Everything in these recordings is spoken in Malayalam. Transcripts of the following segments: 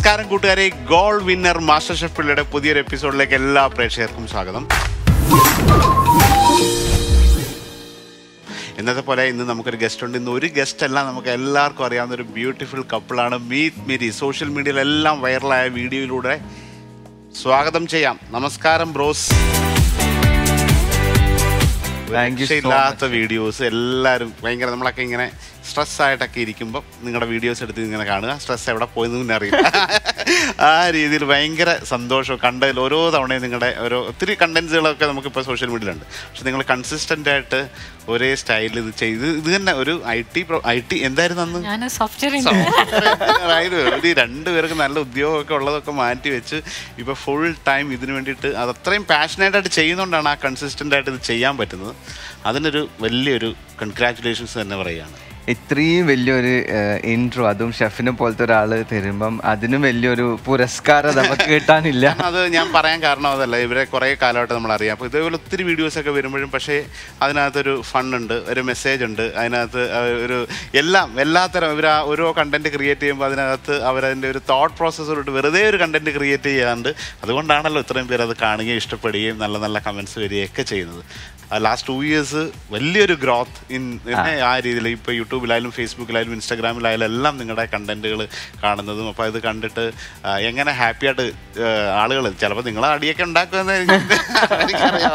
നമസ്കാരം കൂട്ടുകാരെ. ഗോൾ വിന്നർ മാസ്റ്റർ ഷെഫ് പിള്ളയുടെ പുതിയൊരു എപ്പിസോഡിലേക്ക് എല്ലാ പ്രേക്ഷകർക്കും സ്വാഗതം. ഇന്നത്തെ പോലെ ഇന്ന് നമുക്കൊരു ഗസ്റ്റ് ഉണ്ട്. ഇന്ന് ഒരു ഗസ്റ്റ് അല്ല നമുക്ക് എല്ലാവർക്കും അറിയാവുന്ന ഒരു ബ്യൂട്ടിഫുൾ കപ്പിളാണ് മീത് മിരി സോഷ്യൽ മീഡിയയിലെല്ലാം വൈറലായ വീഡിയോയിലൂടെ സ്വാഗതം ചെയ്യാം. നമസ്കാരം ബ്രോസ് ഇല്ലാത്ത വീഡിയോസ് എല്ലാവരും ഭയങ്കര നമ്മളൊക്കെ ഇങ്ങനെ സ്ട്രെസ് ആയിട്ടൊക്കെ ഇരിക്കുമ്പോൾ നിങ്ങളുടെ വീഡിയോസ് എടുത്ത് ഇങ്ങനെ കാണുക. സ്ട്രെസ് എവിടെ പോയെന്ന് അറിയില്ല. ആ രീതിയിൽ ഭയങ്കര സന്തോഷം കണ്ടതിൽ ഓരോ തവണയും നിങ്ങളുടെ ഓരോ ഒത്തിരി കണ്ടൻസുകളൊക്കെ നമുക്കിപ്പോൾ സോഷ്യൽ മീഡിയയിലുണ്ട് പക്ഷെ നിങ്ങൾ കൺസിസ്റ്റന്റ് ആയിട്ട് ഒരേ സ്റ്റൈലിൽ ഇത് ചെയ്ത് ഇത് തന്നെ ഒരു ഐ ടി ഐ ടി എന്തായിരുന്നു അന്ന്? സോഫ്റ്റ്വെയർ ഒരു രണ്ടുപേർക്ക് നല്ല ഉദ്യോഗമൊക്കെ ഉള്ളതൊക്കെ മാറ്റി വെച്ച് ഇപ്പോൾ ഫുൾ ടൈം ഇതിനു വേണ്ടിയിട്ട് അത് അത്രയും പാഷനേറ്റായിട്ട് ചെയ്യുന്നതുകൊണ്ടാണ് ആ കൺസിസ്റ്റന്റ് ആയിട്ട് ഇത് ചെയ്യാൻ പറ്റുന്നത്. അതിനൊരു വലിയൊരു കൺഗ്രാറ്റുലേഷൻസ് തന്നെ പറയുകയാണ്. ഇത്രയും വലിയൊരു ഇൻട്രോ അതും ഷെഫിനെ പോലത്തെ ഒരാൾ തരുമ്പം അതിനും വലിയൊരു പുരസ്കാരം നമുക്ക് കിട്ടാനില്ല. അത് ഞാൻ പറയാൻ കാരണം അതല്ല. ഇവരെ കുറേ കാലമായിട്ട് നമ്മൾ അറിയാം. അപ്പോൾ ഇതേപോലെ ഒത്തിരി വീഡിയോസ് ഒക്കെ വരുമ്പോഴും പക്ഷേ അതിനകത്തൊരു ഫണ്ട് ഒരു മെസ്സേജ് ഉണ്ട്. അതിനകത്ത് ഒരു എല്ലാം എല്ലാത്തരം ഇവർ ആ ഓരോ കണ്ടന്റ് ക്രിയേറ്റ് ചെയ്യുമ്പോൾ അതിനകത്ത് അവരതിന്റെ ഒരു തോട്ട് പ്രോസസ്സോട്ട് വെറുതെ ഒരു കണ്ടന്റ് ക്രിയേറ്റ് ചെയ്യാറുണ്ട് അതുകൊണ്ടാണല്ലോ ഇത്രയും പേര് അത് കാണുകയും ഇഷ്ടപ്പെടുകയും നല്ല നല്ല കമൻസ് വരികയൊക്കെ ചെയ്യുന്നത്. ലാസ്റ്റ് ടു ഇയേഴ്സ് വലിയൊരു ഗ്രോത്ത് ഇൻ ആ. രീതിയിൽ ഇപ്പോൾ യൂട്യൂബിലായാലും ഫേസ്ബുക്കിലായാലും ഇൻസ്റ്റാഗ്രാമിലായാലും എല്ലാം നിങ്ങളുടെ കണ്ടന്റുകൾ കാണുന്നതും. അപ്പോൾ ഇത് കണ്ടിട്ട് എങ്ങനെ ഹാപ്പി ആയിട്ട് ആളുകൾ ചിലപ്പോൾ നിങ്ങൾ അടിയൊക്കെ ഉണ്ടാക്കുമെന്ന് എനിക്കറിയാം.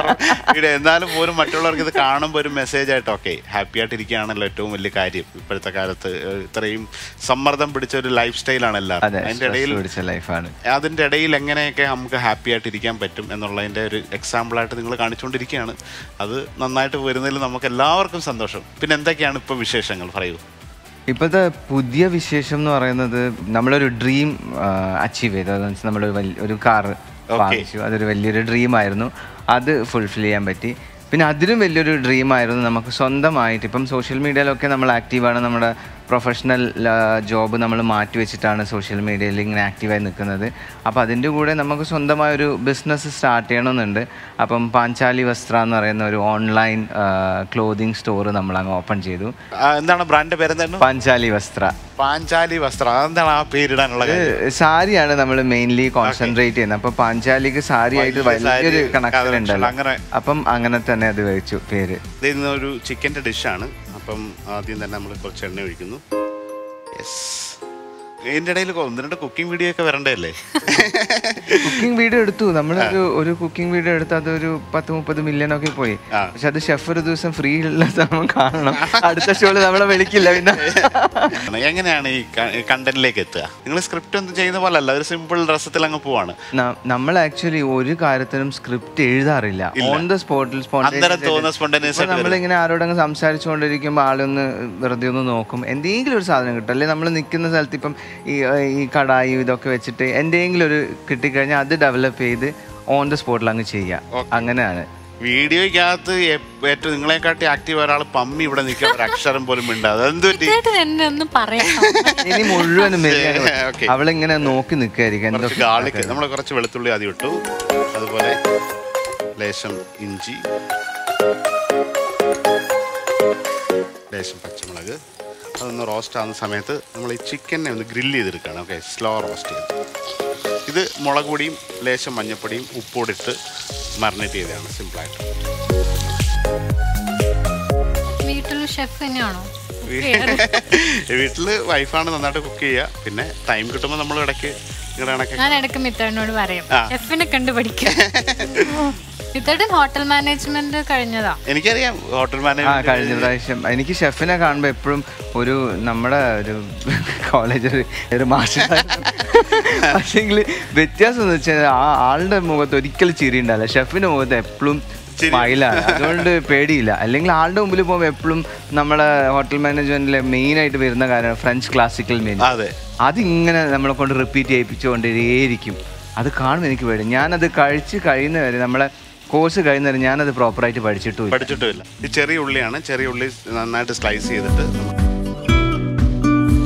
ഇവിടെ എന്നാലും പോലും മറ്റുള്ളവർക്ക് ഇത് കാണുമ്പോൾ ഒരു മെസ്സേജ് ആയിട്ട് ഓക്കെ ഹാപ്പി ആയിട്ട് ഇരിക്കുകയാണല്ലോ ഏറ്റവും വലിയ കാര്യം ഇപ്പോഴത്തെ കാലത്ത്. ഇത്രയും സമ്മർദ്ദം പിടിച്ച ഒരു ലൈഫ് സ്റ്റൈലാണ് എല്ലാവരും അതെ അതിന്റെ ഇടയിൽ അതിന്റെ ഇടയിൽ എങ്ങനെയൊക്കെ നമുക്ക് ഹാപ്പി ആയിട്ട് ഇരിക്കാൻ പറ്റും എന്നുള്ളതിന്റെ ഒരു എക്സാമ്പിളായിട്ട് നിങ്ങൾ കാണിച്ചുകൊണ്ടിരിക്കുകയാണ്. അത് നന്നായിട്ട് വരുന്നതിൽ നമുക്ക് എല്ലാവർക്കും സന്തോഷം. പിന്നെ എന്തൊക്കെയാണ് ഇപ്പോൾ വിശേഷങ്ങൾ പറയൂ. ഇപ്പോഴത്തെ പുതിയ വിശേഷം എന്ന് പറയുന്നത് നമ്മളൊരു ഡ്രീം അച്ചീവ് ചെയ്തു. അതെന്ന് വെച്ചാൽ നമ്മളൊരു വലിയ ഒരു കാർ വാങ്ങിച്ചു. അതൊരു വലിയൊരു ഡ്രീം ആയിരുന്നു. അത് ഫുൾഫിൽ ചെയ്യാൻ പറ്റി. പിന്നെ അതിലും വലിയൊരു ഡ്രീം ആയിരുന്നു നമുക്ക് സ്വന്തമായിട്ട്. ഇപ്പം സോഷ്യൽ മീഡിയയിലൊക്കെ നമ്മൾ ആക്റ്റീവാണ് നമ്മുടെ പ്രൊഫഷണൽ ജോബ് നമ്മൾ മാറ്റി വെച്ചിട്ടാണ് സോഷ്യൽ മീഡിയയിൽ ഇങ്ങനെ ആക്റ്റീവായി നിൽക്കുന്നത് അപ്പോൾ അതിന്റെ കൂടെ നമുക്ക് സ്വന്തമായ ഒരു ബിസിനസ് സ്റ്റാർട്ട് ചെയ്യണമെന്നുണ്ട്. അപ്പം പാഞ്ചാലി വസ്ത്ര എന്ന് പറയുന്ന ഒരു ഓൺലൈൻ ക്ലോതിങ് സ്റ്റോർ നമ്മൾ അങ്ങ് ഓപ്പൺ ചെയ്തു. എന്താണ് ബ്രാൻഡ് പേര് പാഞ്ചാലി വസ്ത്ര. പാഞ്ചാലി വസ്ത്ര. എന്താണ് ആ പേരിടാനുള്ള കാര്യം? സാരിയാണ് നമ്മൾ മെയിൻലി കോൺസെൻട്രേറ്റ് ചെയ്യുന്നത്. അപ്പൊ പാഞ്ചാലിക്ക് സാരി ആയിട്ട് വലിയൊരു കണക്ഷൻ ഉണ്ടല്ലോ. അങ്ങനെ. അപ്പം അങ്ങനെ തന്നെ അത് വെച്ചു പേര്. ഇതൊരു ഒരു ചിക്കന്റെ ഡിഷാണ് അപ്പം ആദ്യം തന്നെ നമ്മൾ കുറച്ച് എണ്ണ ഒഴിക്കുന്നു. യെസ് ഇതിന്റെ ഇടയിൽ ഒന്ന് രണ്ട് കുക്കിംഗ് വീഡിയോ ഒക്കെ വരണ്ടല്ലേ കുക്കിംഗ് വീഡിയോ എടുത്തു. നമ്മൾ ഒരു കുക്കിംഗ് വീഡിയോ എടുത്ത് ഒരു പത്ത് മുപ്പത് മില്യൺ ഒക്കെ പോയി. പക്ഷെ അത് ഷെഫ് ഒരു ദിവസം ഫ്രീ ഉള്ള സമയം കാണണം. അടുത്ത ഷോയിൽ നമ്മളെ വിളിക്കില്ല പിന്നെ. എങ്ങനെയാണ് ഈ കണ്ടന്റിലേക്ക് എത്തുക? നിങ്ങൾ സ്ക്രിപ്റ്റ് ഒന്നും ചെയ്യുന്ന പോലെ അല്ല ഒരു സിമ്പിൾ ഡ്രസ്സത്തിൽ അങ്ങ് പോവാണ്. നമ്മൾ ആക്ച്വലി ഒരു കാര്യത്തിനും സ്ക്രിപ്റ്റ് എഴുതാറില്ല. ഓൺ ദ സ്പോട്ടിൽ നമ്മളിങ്ങനെ ആരോടെങ്കിലും സംസാരിച്ചുകൊണ്ടിരിക്കുമ്പോൾ ആളൊന്ന് വെറുതെ ഒന്ന് നോക്കും. എന്തെങ്കിലും ഒരു സാധനം കിട്ടും. അല്ലെങ്കിൽ നമ്മൾ നിൽക്കുന്ന സ്ഥലത്ത് ഇപ്പം ഈ ഈ കടായും ഇതൊക്കെ വെച്ചിട്ട് എന്തെങ്കിലും ഒരു കിട്ടിക്കഴിഞ്ഞാൽ അത് ഡെവലപ്പ് ചെയ്ത് ഓൺ ദ സ്പോട്ടിൽ അങ്ങ് ചെയ്യുക അങ്ങനെയാണ്. വീഡിയോയ്ക്കകത്ത് ഏറ്റവും നിങ്ങളെക്കാട്ടി ആക്റ്റീവ് ഒരാൾ പമ്മി ഇവിടെ നിൽക്കുക ഒരു അക്ഷരം പോലും ഇനി മുഴുവനും അവളിങ്ങനെ നോക്കി നിൽക്കായിരിക്കും ഗാർലിക് നമ്മൾ കുറച്ച് വെളുത്തുള്ളി ആദ്യം ഇട്ടു. അതുപോലെ ലേശം ഇഞ്ചി. ലേശം പച്ചമുളക്. അതൊന്ന് റോസ്റ്റ് ആവുന്ന സമയത്ത് നമ്മൾ ഈ ചിക്കനെ ഒന്ന് ഗ്രില്ല് ചെയ്തെടുക്കുകയാണ്. ഓക്കെ സ്ലോ റോസ്റ്റ് ചെയ്ത്. ഇത് മുളക് പൊടിയും ലേശം മഞ്ഞപ്പൊടിയും ഉപ്പോടിട്ട് മറിനേറ്റ് ചെയ്തതാണ് സിമ്പിളായിട്ട് വീട്ടിൽ ഷെഫ് തന്നെയാണോ? വീട്ടിൽ വൈഫാണ് നന്നായിട്ട് കുക്ക് ചെയ്യുക. പിന്നെ ടൈം കിട്ടുമ്പോൾ നമ്മൾ ഇടയ്ക്ക് ഞാൻ ഇടയ്ക്ക് പറയും കണ്ടു പഠിക്കാം ഹോട്ടൽ മാനേജ്മെന്റ് കഴിഞ്ഞതാ? എനിക്കറിയാം ഹോട്ടൽ കഴിഞ്ഞ പ്രാവശ്യം. എനിക്ക് ഷെഫിനെ കാണുമ്പോൾ എപ്പോഴും ഒരു നമ്മുടെ ഒരു കോളേജ് ഒരു പക്ഷേങ്കിൽ വ്യത്യാസം എന്ന് വെച്ചാൽ ആ ആളുടെ മുഖത്ത് ഒരിക്കലും ചിരി ഉണ്ടാവില്ല. ഷെഫിന്റെ മുഖത്ത് എപ്പോഴും സ്മൈലാണ് അതുകൊണ്ട് പേടിയില്ല. അല്ലെങ്കിൽ ആളുടെ മുമ്പിൽ പോകുമ്പോൾ എപ്പോഴും നമ്മളെ ഹോട്ടൽ മാനേജ്മെന്റിലെ മെയിൻ ആയിട്ട് വരുന്ന കാര്യമാണ് ഫ്രഞ്ച് ക്ലാസിക്കൽ മെനു അതെ. അതിങ്ങനെ നമ്മളെ കൊണ്ട് റിപ്പീറ്റ് ചെയ്യിപ്പിച്ചുകൊണ്ടേയിരിക്കും. അത് കാണുമ്പോൾ എനിക്ക് പേടി. ഞാനത് കഴിച്ച് കഴിയുന്നവരെ നമ്മളെ കോഴ്സ് കഴിയുന്നവരെ ഞാനത് പ്രോപ്പറായിട്ട് പഠിച്ചിട്ടുമില്ല. പഠിച്ചിട്ടുമില്ല. ഈ ചെറിയ ഉള്ളിയാണ്. ചെറിയ ഉള്ളി നന്നായിട്ട് സ്ലൈസ് ചെയ്തിട്ട്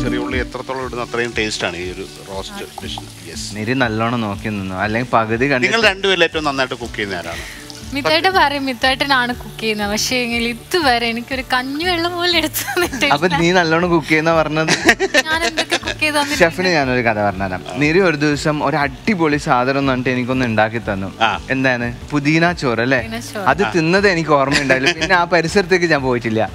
ചെറിയ ഉള്ളി എത്രത്തോളം ഇടുന്ന അത്രയും ടേസ്റ്റ് ആണ് ഈ ഒരു റോസ്റ്റ് യെസ് നിരി നല്ലോണം നോക്കി നിന്നു? അല്ലെങ്കിൽ പകുതി കണ്ടി നിങ്ങൾ രണ്ടുപേരും ഏറ്റവും നന്നായിട്ട് കുക്ക് ചെയ്യുന്ന ആരാണ്? മിത്തേട്ടൻ പറയും മിത്തായിട്ടാണ് കുക്ക് ചെയ്യുന്നത് പക്ഷേ എങ്കിൽ ഇതുവരെ എനിക്കൊരു കഞ്ഞുവെള്ളം പോലും എടുത്തു തന്നിട്ടില്ല. അപ്പൊ നീ നല്ലോണം കുക്ക് ചെയ്യുന്ന പറഞ്ഞത്? ഞാൻ എന്തൊക്കെ കുക്ക് ചെയ്ത് ഷെഫിന് ഞാനൊരു കഥ പറഞ്ഞുതരാം. നീരി ഒരു ദിവസം ഒരു അടിപൊളി സാധനം എന്ന് പറഞ്ഞിട്ട് എനിക്കൊന്ന് ഉണ്ടാക്കി തന്നു. ആ. എന്താണ്? പുതിന ചോറ് അല്ലേ? പുതിന ചോറ്. അത് തിന്നത് എനിക്ക് ഓർമ്മയുണ്ടായില്ല പിന്നെ ആ പരിസരത്തേക്ക് ഞാൻ പോയിട്ടില്ല.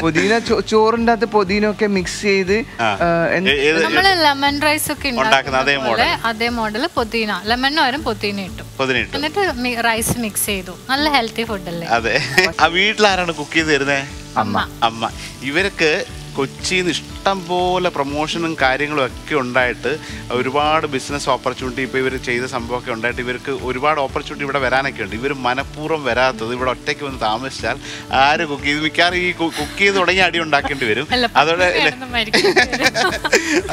പുതിന ചോ- ചോറിന്റെ അകത്ത് പുതിന ഒക്കെ മിക്സ് ചെയ്ത് ആ. ആ, എന്ത്- ഏ- ഏത്? നമ്മൾ ലെമൺ റൈസ് ഒക്കെ ഉണ്ടാക്കുന്ന അതേ ഉണ്ടാക്കുന്ന പോലെ അതേ മോഡൽ പുതിന. ലെമൺ വരും പുതിന ഇട്ടു. പതിനെട്ട് എന്നിട്ട് റൈസ് മിക്സ് ചെയ്തു. നല്ല ഹെൽത്തി ഫുഡ് അല്ലേ? അതെ. ആ വീട്ടിലാരാണ് കുക്ക് ചെയ്ത് തരുന്നത് അമ്മ. അമ്മ. ഇവർക്ക് കൊച്ചിയിൽ നിന്ന് ഇഷ്ടം പോലെ പ്രൊമോഷനും കാര്യങ്ങളും ഒക്കെ ഉണ്ടായിട്ട് ഒരുപാട് ബിസിനസ് ഓപ്പർച്യൂണിറ്റി ഇപ്പോൾ ഇവർ ചെയ്ത സംഭവമൊക്കെ ഉണ്ടായിട്ട് ഇവർക്ക് ഒരുപാട് ഓപ്പർച്യൂണിറ്റി ഇവിടെ വരാനൊക്കെ ഉണ്ട്. ഇവർ മനഃപൂർവം വരാത്തത് ഇവിടെ ഒറ്റയ്ക്ക് വന്ന് താമസിച്ചാൽ ആര് കുക്ക് ചെയ്ത്? മിക്കവാറും ഈ കുക്ക് ചെയ്ത് തുടങ്ങി അടി ഉണ്ടാക്കേണ്ടി വരും. അതോടെ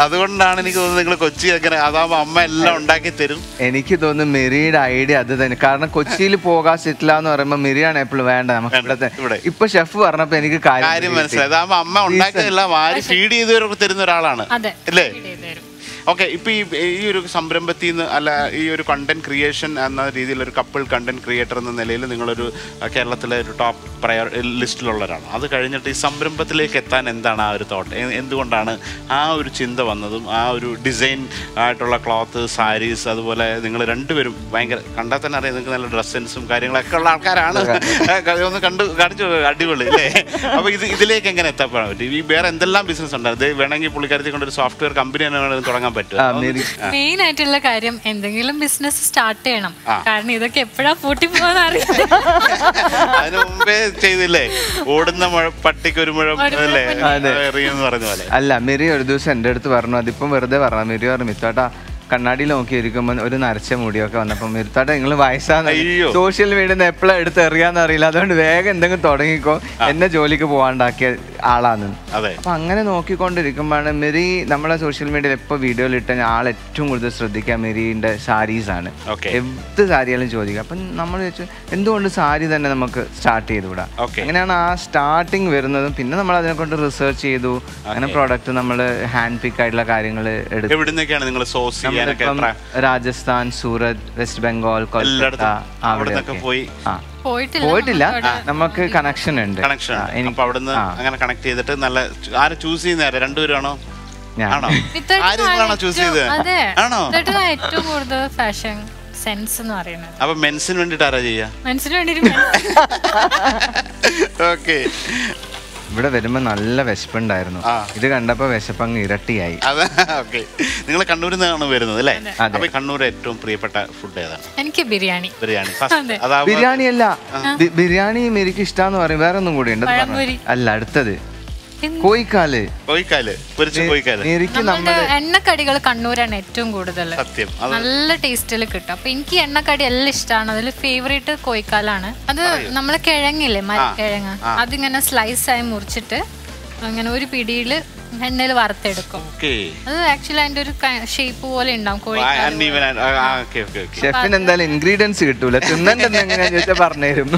അതുകൊണ്ടാണ് എനിക്ക് തോന്നുന്നത് നിങ്ങൾ കൊച്ചി അങ്ങനെ അതാകുമ്പോൾ അമ്മ എല്ലാം ഉണ്ടാക്കി തരും. എനിക്ക് തോന്നുന്നു മെറിയുടെ ഐഡിയ അത് തന്നെ. കാരണം കൊച്ചിയിൽ പോകാൻ സെറ്റിൽ എന്ന് പറയുമ്പോൾ മെറിയാണ് എപ്പോഴും വേണ്ട നമുക്ക് ഇവിടെ. ഇപ്പൊ ഷെഫ് പറഞ്ഞപ്പോ എനിക്ക് കാര്യം കാര്യം മനസ്സിലായി. അതാകുമ്പോൾ അമ്മ ഉണ്ടാക്കിയതെല്ലാം ആര് ഫീഡ് ചെയ്തവരൊക്കെ തരുന്ന ഒരാളാണ്. അല്ലേ. ഓക്കെ ഇപ്പൊ ഈ ഈ ഒരു സംരംഭത്തിൽ നിന്ന് അല്ല ഈ ഒരു കണ്ടന്റ് ക്രിയേഷൻ എന്ന രീതിയിൽ ഒരു കപ്പിൾ കണ്ടന്റ് ക്രിയേറ്റർ എന്ന നിലയിൽ നിങ്ങളൊരു കേരളത്തിലെ ഒരു ടോപ്പ് പ്രയർ ലിസ്റ്റിലുള്ളവരാണ്. അത് കഴിഞ്ഞിട്ട് ഈ സംരംഭത്തിലേക്ക് എത്താൻ എന്താണ് ആ ഒരു തോട്ട് എന്തുകൊണ്ടാണ് ആ ഒരു ചിന്ത വന്നതും ആ ഒരു ഡിസൈൻ ആയിട്ടുള്ള ക്ലോത്ത് സാരീസ് അതുപോലെ നിങ്ങൾ രണ്ടുപേരും ഭയങ്കര കണ്ടാൽ തന്നെ അറിയാം നിങ്ങൾക്ക് നല്ല ഡ്രസ് സെൻസും കാര്യങ്ങളൊക്കെ ഉള്ള ആൾക്കാരാണ്. ഒന്ന് കണ്ട് കാണിച്ചു അടിപൊളി അല്ലേ? അപ്പോൾ ഇത് ഇതിലേക്ക് എങ്ങനെ എത്താൻ പറ്റും? ഈ വേറെ എന്തെല്ലാം ബിസിനസ് ഉണ്ടായിരുന്നു വേണമെങ്കിൽ പുള്ളിക്കാരത്തിൽ കൊണ്ട് ഒരു സോഫ്റ്റ്വെയർ കമ്പനി തന്നെ വേണമെങ്കിൽ തുടങ്ങാൻ പറ്റും മെയിൻ ആയിട്ടുള്ള കാര്യം എന്തെങ്കിലും ബിസിനസ് സ്റ്റാർട്ട് ചെയ്യണം. കാരണം ഇതൊക്കെ എപ്പോഴാ പൂട്ടി പോകാൻ അറിയില്ല. അതിനു മുമ്പേ ചെയ്തില്ലേ? ഓടുന്ന മുഴ പട്ടിക്ക് ഒരു മുഴം പറഞ്ഞ പോലെ. അല്ല മെറി ഒരു ദിവസം എന്റെ അടുത്ത് പറഞ്ഞു അതിപ്പം വെറുതെ പറഞ്ഞു മെരി പറഞ്ഞു മിത്തോട്ടാ കണ്ണാടിയിൽ നോക്കി ഇരിക്കുമ്പോൾ ഒരു നരച്ച മുടിയൊക്കെ വന്നപ്പോൾ മിരുത്താട്ട നിങ്ങൾ വയസ്സാന്ന് സോഷ്യൽ മീഡിയ എപ്പോഴാണ് എടുത്ത് എറിയാന്ന് അറിയില്ല. അതുകൊണ്ട് വേഗം എന്തെങ്കിലും തുടങ്ങിക്കോ. എന്നെ ജോലിക്ക് പോകാണ്ടാക്കിയ ആളാണ് അതെ. അപ്പൊ അങ്ങനെ നോക്കിക്കൊണ്ടിരിക്കുമ്പോഴാണ് മെറി നമ്മളെ സോഷ്യൽ മീഡിയയിൽ എപ്പോൾ വീഡിയോയിൽ ഇട്ട ആൾ ഏറ്റവും കൂടുതൽ ശ്രദ്ധിക്കുക മെരീന്റെ സാരീസ് ആണ്. എന്ത് സാരിയാലും ചോദിക്കുക അപ്പം നമ്മൾ ചോദിച്ചു എന്തുകൊണ്ട് സാരി തന്നെ നമുക്ക് സ്റ്റാർട്ട് ചെയ്തുകൂടാ? എങ്ങനെയാണ് അങ്ങനെയാണ് ആ സ്റ്റാർട്ടിങ് വരുന്നതും പിന്നെ നമ്മൾ അതിനെ കൊണ്ട് റിസർച്ച് ചെയ്തു. അങ്ങനെ പ്രോഡക്റ്റ് നമ്മൾ ഹാൻഡ് പിക്ക് ആയിട്ടുള്ള കാര്യങ്ങൾ എടുത്തു. രാജസ്ഥാൻ സൂറത്ത് വെസ്റ്റ് ബംഗാൾ കൊൽക്കത്ത അവിടെ പോയി ആ. പോയിട്ടില്ല. പോയിട്ടില്ല. നമുക്ക് കണക്ഷൻ ഉണ്ട്. കണക്ഷൻ അപ്പൊ അവിടുന്ന് അങ്ങനെ കണക്ട് ചെയ്തിട്ട് നല്ല ആരെ ചൂസ് ചെയ്യുന്ന രണ്ടുപേരാണോ? ആണോ? ആരും ആര് ചൂസ് ചെയ്തത്? ആണോ? ഏറ്റവും കൂടുതൽ ഫാഷൻ സെൻസ് എന്ന് പറയുന്നത്. അപ്പൊ മെൻസിന് വേണ്ടിട്ട് ആരാ ചെയ്യാ ഓക്കെ ഇവിടെ വരുമ്പോ നല്ല വിശപ്പുണ്ടായിരുന്നു. ഇത് കണ്ടപ്പോ വിശപ്പ് അങ്ങ് ഇരട്ടിയായി. അതെ ഓക്കെ. നിങ്ങൾ കണ്ണൂരിൽ നിന്നാണ് വരുന്നത് അല്ലേ? അപ്പോൾ കണ്ണൂർ ഏറ്റവും പ്രിയപ്പെട്ട ഫുഡ് ഏതാണ്? എനിക്ക് ബിരിയാണി. ബിരിയാണി. അതെ. ബിരിയാണി അല്ല ബിരിയാണി എനിക്ക് ഇഷ്ടമെന്ന് പറയും. വേറെ ഒന്നും കൂടി ഉണ്ട് അല്ല അടുത്തത്? കോയിക്കാൽ കോയിക്കാൽ പൊരിച്ച കോയിക്കാൽ എണ്ണക്കടികൾ കണ്ണൂരാണ് ഏറ്റവും കൂടുതൽ സത്യം. നല്ല ടേസ്റ്റിൽ കിട്ടും. അപ്പൊ എനിക്ക് എണ്ണക്കടി എല്ലാം ഇഷ്ടമാണ് അതിൽ ഫേവറേറ്റ് കോഴിക്കാലാണ്. അത് നമ്മളെ കിഴങ്ങില്ലേ? മരക്കിഴങ്ങ് അതിങ്ങനെ സ്ലൈസ് ആയി മുറിച്ചിട്ട് അങ്ങനെ ഒരു പിടിയിൽ എണ്ണയിൽ വറുത്തെടുക്കും. ഓക്കെ. അത് ആക്ച്വലി അതിന്റെ ഒരു ഷേപ്പ് പോലെ ഉണ്ടാവും കോഴി അൺഈവൻ ഓക്കെ ഓക്കെ ഓക്കെ ഷെഫിന് എന്തായാലും ഇൻഗ്രീഡിയൻസ് കിട്ടൂല. തിന്നണ്ടെന്ന് എങ്ങനെയാ ചോദിച്ചാൽ പറഞ്ഞുതരും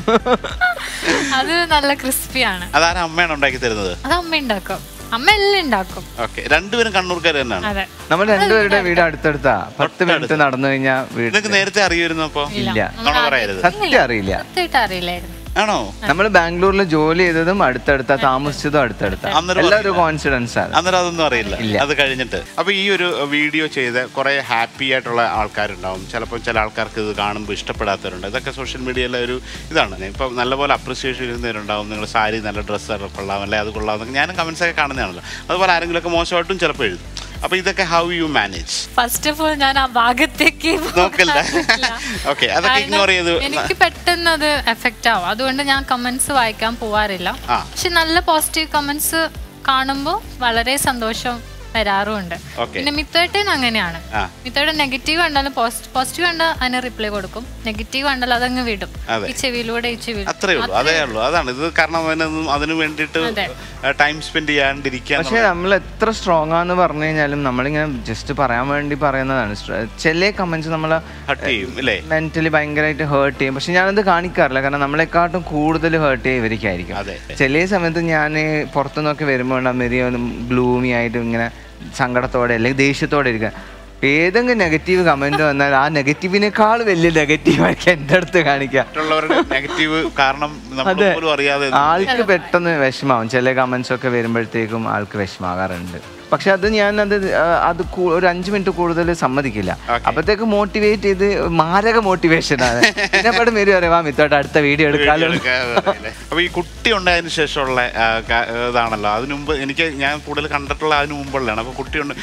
അത് നല്ല ക്രിസ്പിയാണ് അതാണ് അമ്മയാണ് ഉണ്ടാക്കി തരുന്നത്? അത് അമ്മ ഉണ്ടാക്കും. അമ്മ എല്ലാം ഉണ്ടാക്കും. ഓക്കെ രണ്ടുപേരും കണ്ണൂർക്കാർ തന്നെയാണ്? അതെ. നമ്മൾ രണ്ടുപേരുടെ വീട് അടുത്തടുത്താ. പത്ത് മിനിറ്റ് നടന്നു കഴിഞ്ഞാൽ വീട് നിങ്ങൾക്ക് നേരത്തെ അറിയുമായിരുന്നു അപ്പൊ? ഇല്ല. സത്യം അറിയില്ല. അറിയില്ലായിരുന്നു. ആണോ? നമ്മൾ ബാംഗ്ലൂരിൽ ജോലി ചെയ്തതും അടുത്തടുത്ത താമസിച്ചതും അടുത്തടുത്ത. എല്ലാം ഒരു കോൺഫിഡൻസ് ആണ്. അന്നേരം അതൊന്നും അറിയില്ല. അത് കഴിഞ്ഞിട്ട്. അപ്പൊ ഈ ഒരു വീഡിയോ ചെയ്ത് കുറെ ഹാപ്പി ആയിട്ടുള്ള ആൾക്കാരുണ്ടാവും. ചിലപ്പോൾ ചില ആൾക്കാർക്ക് ഇത് കാണുമ്പോൾ ഇഷ്ടപ്പെടാത്തവരുണ്ട്. ഇതൊക്കെ സോഷ്യൽ മീഡിയയിലെ ഒരു ഇതാണ്. ഇപ്പൊ നല്ലപോലെ അപ്രിസിയേഷൻ ചെയ്യുന്നവരുണ്ടാവും നിങ്ങൾ സാരി നല്ല ഡ്രസ്സ് കൊള്ളാം അല്ലെ? അത് കൊള്ളാം ഞാനും കമന്റ്സ് ഒക്കെ കാണുന്നതാണല്ലോ. അതുപോലെ ആരെങ്കിലുമൊക്കെ മോശമായിട്ടും ചിലപ്പോൾ എഴുതും. അപ്പൊ ഇതൊക്കെ how you manage first of all ഞാൻ ആ ഭാഗത്തേക്ക് നോക്കില്ല. ഓക്കെ അതൊക്കെ ഇഗ്നോർ ചെയ്ത് എനിക്ക് പെട്ടെന്ന് അത് എഫക്റ്റ് ആവും അതുകൊണ്ട് ഞാൻ കമന്റ്സ് വായിക്കാൻ പോവാറില്ല. പക്ഷെ നല്ല പോസിറ്റീവ് കമന്റ്സ് കാണുമ്പോൾ വളരെ സന്തോഷം വരാറുമുണ്ട്. പിന്നെ മിത്തേട്ടൻ അങ്ങനെയാണ്. മിത്തേട്ടൻ നെഗറ്റീവ് കണ്ടാലും പോസിറ്റീവ് കണ്ടാൽ അതിന് റിപ്ലൈ കൊടുക്കും. നെഗറ്റീവ് കണ്ടാൽ അതങ്ങ് വിടും. ഈ ചെവിയിലൂടെ ഈ ചെവി അത്രേ ഉള്ളൂ. അതേ ഉള്ളൂ. അതാണ്. ഇത് കാരണം അതിന് വേണ്ടിട്ട് ടൈം സ്പെൻഡ് ചെയ്യാണ്ടിരിക്കാൻ പക്ഷെ നമ്മൾ എത്ര സ്ട്രോങ് ആണെന്ന് പറഞ്ഞു കഴിഞ്ഞാലും നമ്മളിങ്ങനെ ജസ്റ്റ് പറയാൻ വേണ്ടി പറയുന്നതാണ്. ചില കമന്റ്സ് നമ്മളെ ഹട്ട് ചെയ്യും അല്ലേ മെന്റലി ഭയങ്കരമായിട്ട് ഹേർട്ട് ചെയ്യും. പക്ഷെ ഞാനത് കാണിക്കാറില്ല. കാരണം നമ്മളെക്കാട്ടും കൂടുതൽ ഹേർട്ട് ചെയ്യും ഇവരിക്കായിരിക്കും. ചില സമയത്ത് ഞാൻ പുറത്തുനിന്നൊക്കെ വരുമ്പോൾ മെരിയൊന്നും ഗ്ലൂമി ആയിട്ട് ഇങ്ങനെ സങ്കടത്തോടെ അല്ലെങ്കിൽ ദേഷ്യത്തോടെ ഇരിക്കുക. ഏതെങ്കിലും നെഗറ്റീവ് കമന്റ് വന്നാൽ ആ നെഗറ്റീവിനേക്കാൾ വലിയ നെഗറ്റീവ് ആയിരിക്കും എന്റെ അടുത്ത് കാണിക്കുക. നെഗറ്റീവ് കാരണം അതെ. ആൾക്ക് പെട്ടെന്ന് വിഷമാവും. ചില കമന്റ്സ് ഒക്കെ വരുമ്പോഴത്തേക്കും ആൾക്ക് വിഷമാകാറുണ്ട്. പക്ഷെ അത് ഞാൻ അത് അത് ഒരു അഞ്ച് മിനിറ്റ് കൂടുതൽ സമ്മതിക്കില്ല. അപ്പത്തേക്ക് മോട്ടിവേറ്റ് ചെയ്ത് മാരക മോട്ടിവേഷൻ ആണ്. പിന്നെ പടം വരും അറിയാം. വാ മിത്തോട്ട് അടുത്ത വീഡിയോ എടുക്കാലോ. അപ്പൊ ഈ കുട്ടി ഉണ്ടായതിനു ശേഷമുള്ള ഇതാണല്ലോ. അതിനു മുമ്പ് എനിക്ക് ഞാൻ കൂടുതൽ കണ്ടിട്ടുള്ള അതിനു മുമ്പുള്ളതാണ്. അപ്പൊ കുട്ടി ഉണ്ട്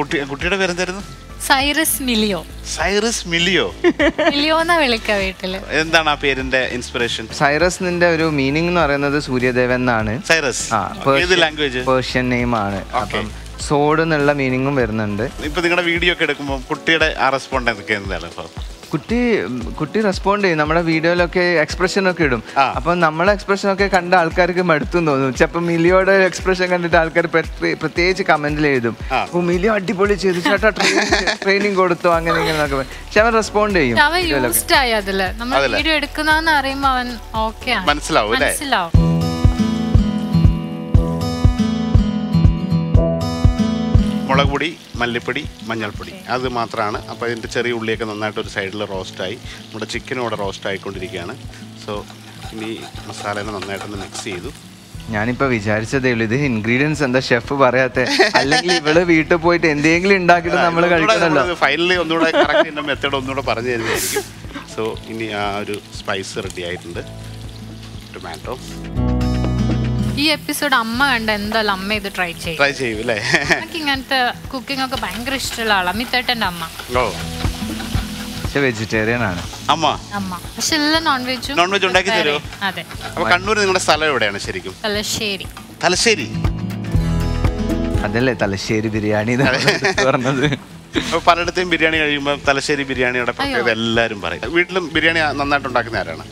കുട്ടി കുട്ടിയുടെ പേരെന്തായിരുന്നു? സൈറസ് മിലിയോ. സൈറസ് മിലിയോ? മിലിയോ എന്നാ വിളിക്ക വീട്ടിൽ? എന്താണ് ആ പേരിന്റെ ഇൻസ്പിറേഷൻ സൈറസിന്റെ ഒരു മീനിങ് എന്ന് പറയുന്നത് സൂര്യദേവൻ എന്നാണ്. സൈറസ്. ആ ഏത് ലാംഗ്വേജ് പേർഷ്യൻ നെയിം ആണ്. അപ്പം സോഡ് എന്നുള്ള മീനിങ്ങും വരുന്നുണ്ട്. ഇപ്പൊ നിങ്ങളുടെ വീഡിയോ ഒക്കെ എടുക്കുമ്പോൾ കുട്ടിയുടെ ആ റെസ്പോണ്ട് എന്തൊക്കെ എന്താണ് ഇപ്പൊ? കുട്ടി കുട്ടി റെസ്പോണ്ട് ചെയ്യും. നമ്മുടെ വീഡിയോയിലൊക്കെ എക്സ്പ്രഷൻ ഒക്കെ ഇടും. അപ്പൊ നമ്മളെ എക്സ്പ്രഷൻ ഒക്കെ കണ്ട ആൾക്കാർക്ക് മടുത്തും തോന്നും. ചിലപ്പോൾ മിലിയോടെ എക്സ്പ്രഷൻ കണ്ടിട്ട് ആൾക്കാർ പ്രത്യേകിച്ച് കമന്റിൽ എഴുതും. അപ്പൊ മിലിയോ അടിപൊളി ചെയ്തു. ചേട്ടാ ട്രെയിനിങ് കൊടുത്തു അങ്ങനെ ഇങ്ങനെ എന്നൊക്കെ പറയും. പക്ഷെ അവൻ റെസ്പോണ്ട് ചെയ്യും അവൻ യൂസ്ഡ് ആയി അതിൽ. നമ്മൾ വീഡിയോ എടുക്കുന്ന അറിയുമ്പോ അവൻ ഓക്കെ ആണ്. മനസ്സിലാവും അല്ലേ? മനസ്സിലാവും. മുളക് പൊടി മല്ലിപ്പൊടി മഞ്ഞൾപ്പൊടി. അത് മാത്രമാണ് അപ്പോൾ ഇതിന്റെ ചെറിയ ഉള്ളിയൊക്കെ നന്നായിട്ട് ഒരു സൈഡിൽ റോസ്റ്റായി. നമ്മുടെ ചിക്കനോടെ റോസ്റ്റ് ആയിക്കൊണ്ടിരിക്കുകയാണ് സോ ഇനി മസാലേനെ നന്നായിട്ടൊന്ന് മിക്സ് ചെയ്തു. ഞാനിപ്പോ വിചാരിച്ചതേ ഉള്ളൂ ഇത് ഇൻഗ്രീഡിയൻസ് എന്താ ഷെഫ് പറയാത്തെ? അല്ലെങ്കിൽ ഇവൾ വീട്ടിൽ പോയിട്ട് എന്തെങ്കിലും ഉണ്ടാക്കിയിട്ട് നമ്മൾ കഴിക്കണല്ലോ. ഫൈനലി ഒന്നുകൂടെ കറക്റ്റ് മെത്തേഡ് ഒന്നുകൂടെ പറഞ്ഞു തരുന്നതായിരിക്കും. സോ ഇനി ആ ഒരു സ്പൈസ് റെഡി ആയിട്ടുണ്ട്. ടൊമാറ്റോ ഈ എപ്പിസോഡ് അമ്മ കണ്ട എന്തായാലും അമ്മ ഇത് ട്രൈ ചെയ്യും. ട്രൈ ചെയ്യും അല്ലേ? എനിക്ക് ഇങ്ങനത്തെ കുക്കിംഗ് ഒക്കെ ഭയങ്കര ഇഷ്ടമുള്ള ആളാ. മിത്തേട്ടന്റെ അമ്മ. ഓ. പക്ഷെ വെജിറ്റേറിയൻ ആണ്. അമ്മ? അമ്മ. പക്ഷെ എല്ലാം നോൺ വെജും നോൺ വെജ് ഉണ്ടാക്കി തരുമോ? അതെ. അപ്പോൾ കണ്ണൂർ നിങ്ങളുടെ സ്ഥലം എവിടെയാണ് ശരിക്കും? തലശ്ശേരി. തലശ്ശേരി? അതല്ലേ തലശ്ശേരി ബിരിയാണി എന്ന് പറഞ്ഞത്. പലയിടത്തെയും ബിരിയാണി കഴിയുമ്പോൾ തലശ്ശേരി ബിരിയാണിയുടെ പ്രത്യേകത എല്ലാവരും പറയും. വീട്ടിലും ബിരിയാണി നന്നായിട്ട് ഉണ്ടാക്കുന്ന ആരാണ്?